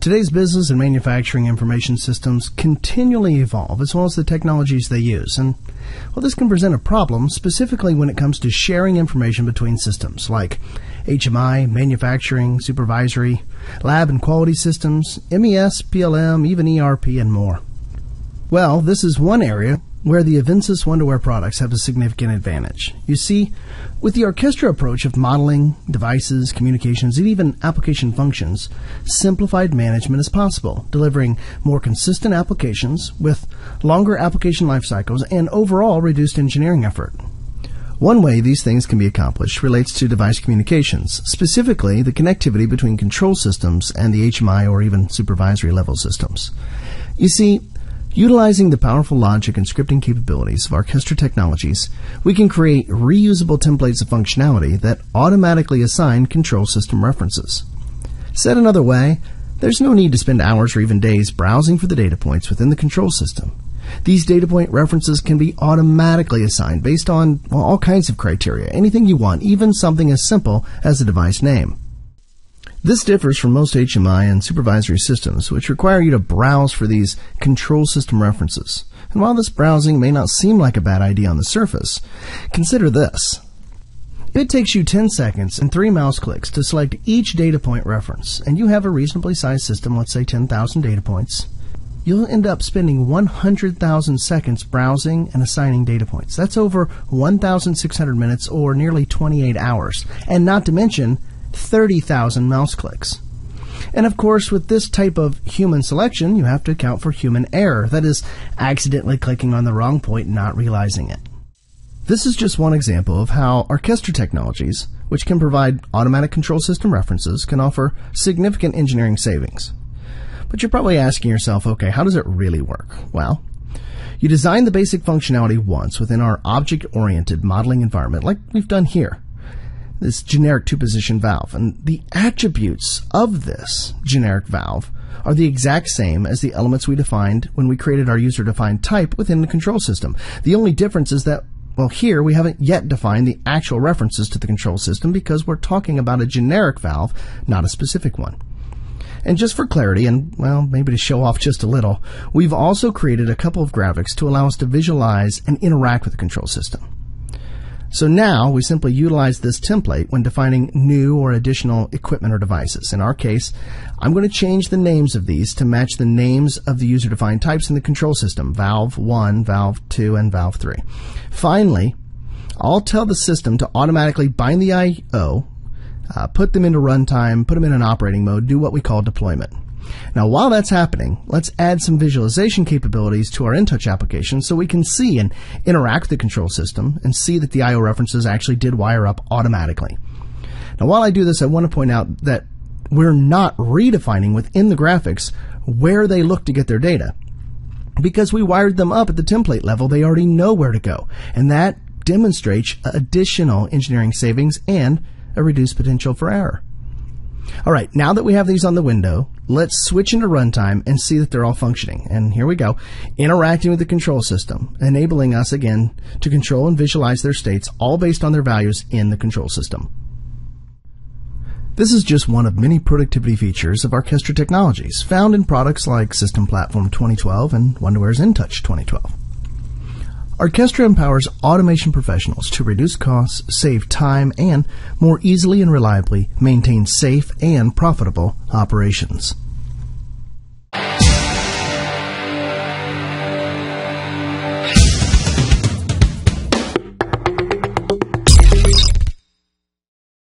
Today's business and manufacturing information systems continually evolve, as well as the technologies they use. And, well, this can present a problem, specifically when it comes to sharing information between systems, like HMI, manufacturing, supervisory, lab and quality systems, MES, PLM, even ERP, and more. Well, this is one area where the Invensys Wonderware products have a significant advantage. You see, with the ArchestrA approach of modeling, devices, communications, and even application functions, simplified management is possible, delivering more consistent applications with longer application life cycles and overall reduced engineering effort. One way these things can be accomplished relates to device communications, specifically the connectivity between control systems and the HMI or even supervisory level systems. You see, Utilizing the powerful logic and scripting capabilities of ArchestrA Technologies, we can create reusable templates of functionality that automatically assign control system references. Said another way, there's no need to spend hours or even days browsing for the data points within the control system. These data point references can be automatically assigned based on well, all kinds of criteria, anything you want, even something as simple as a device name. This differs from most HMI and supervisory systems, which require you to browse for these control system references. And while this browsing may not seem like a bad idea on the surface, consider this. It takes you 10 seconds and 3 mouse clicks to select each data point reference, and you have a reasonably sized system, let's say 10,000 data points. You'll end up spending 100,000 seconds browsing and assigning data points. That's over 1,600 minutes or nearly 28 hours. And not to mention 30,000 mouse clicks. And of course, with this type of human selection, you have to account for human error, that is, accidentally clicking on the wrong point and not realizing it. This is just one example of how ArchestrA Technologies, which can provide automatic control system references, can offer significant engineering savings. But you're probably asking yourself, okay, how does it really work? Well, you design the basic functionality once within our object-oriented modeling environment like we've done here this generic two position valve. And the attributes of this generic valve are the exact same as the elements we defined when we created our user defined type within the control system. The only difference is that well, here we haven't yet defined the actual references to the control system because we're talking about a generic valve, not a specific one. And just for clarity, and well, maybe to show off just a little, we've also created a couple of graphics to allow us to visualize and interact with the control system. So now we simply utilize this template when defining new or additional equipment or devices. In our case, I'm going to change the names of these to match the names of the user-defined types in the control system, valve 1, valve 2, and valve 3. Finally, I'll tell the system to automatically bind the I.O., uh, put them into runtime, put them in an operating mode, do what we call deployment. Now, while that's happening, let's add some visualization capabilities to our InTouch application so we can see and interact with the control system and see that the I.O. references actually did wire up automatically. Now, while I do this, I want to point out that we're not redefining within the graphics where they look to get their data. Because we wired them up at the template level, they already know where to go. And that demonstrates additional engineering savings and a reduced potential for error. All right, now that we have these on the window, let's switch into runtime and see that they're all functioning. And here we go, interacting with the control system, enabling us again to control and visualize their states, all based on their values in the control system. This is just one of many productivity features of ArchestrA Technologies, found in products like System Platform 2012 and Wonderware's InTouch 2012. ArchestrA empowers automation professionals to reduce costs, save time, and more easily and reliably maintain safe and profitable operations.